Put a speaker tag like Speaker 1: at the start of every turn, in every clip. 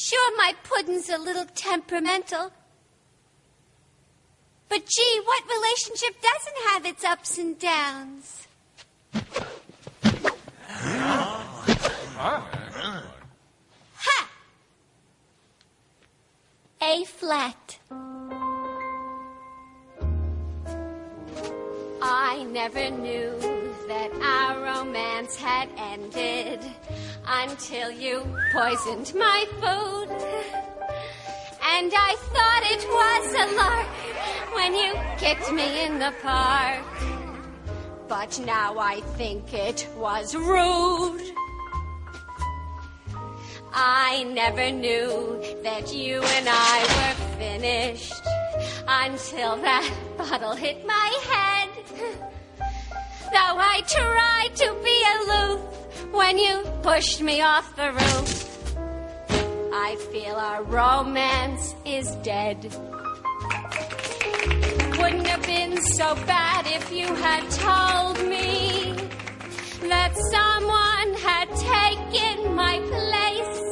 Speaker 1: Sure, my puddin's a little temperamental. But gee, what relationship doesn't have its ups and downs? Ha! A flat. I never knew that our romance had ended until you poisoned my food. And I thought it was a lark when you kicked me in the park. But now I think it was rude. I never knew that you and I were finished until that bottle hit my head. I tried to be aloof when you pushed me off the roof, I feel our romance is dead. Wouldn't have been so bad if you had told me that someone had taken my place.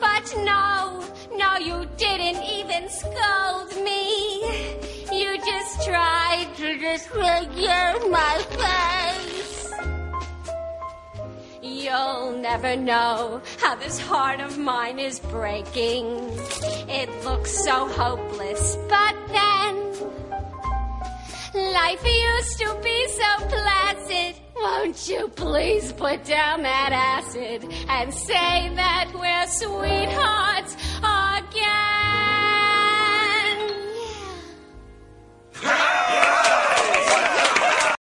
Speaker 1: But no, no, you didn't even scold me. To disfigure my face. You'll never know how this heart of mine is breaking. It looks so hopeless, but then life used to be so placid. Won't you please put down that acid and say that we're sweethearts again?